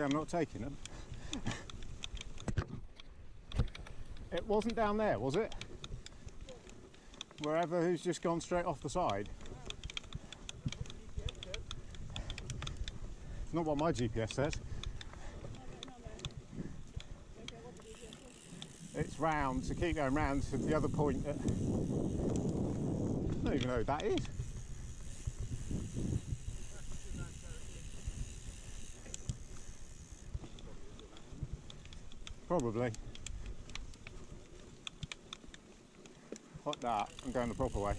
I'm not taking them. it wasn't down there, was it? Wherever who's just gone straight off the side. It's not what my GPS says. It's round, so keep going round to the other point. That, I don't even know who that is. Probably. Like that, I'm going the proper way.